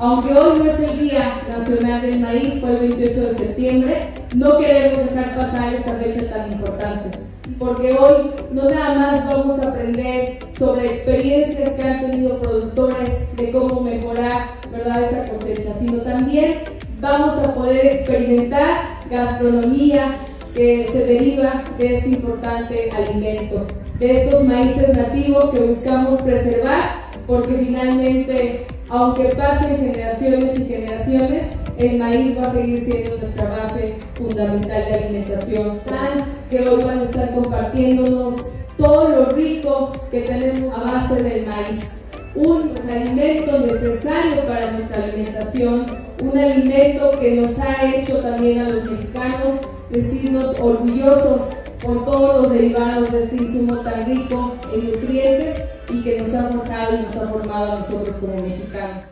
Aunque hoy no es el Día Nacional del Maíz, fue el 28 de septiembre, no queremos dejar pasar esta fecha tan importante. Porque hoy no nada más vamos a aprender sobre experiencias que han tenido productores de cómo mejorar ¿verdad? esa cosecha, sino también vamos a poder experimentar gastronomía que se deriva de este importante alimento, de estos maíces nativos que buscamos preservar, porque finalmente, aunque pasen generaciones y generaciones, el maíz va a seguir siendo nuestra base fundamental de alimentación. Trans que hoy van a estar compartiéndonos todo lo rico que tenemos a base del maíz un alimento necesario para nuestra alimentación, un alimento que nos ha hecho también a los mexicanos decirnos orgullosos por todos los derivados de este insumo tan rico en nutrientes y que nos ha forjado y nos ha formado a nosotros como mexicanos.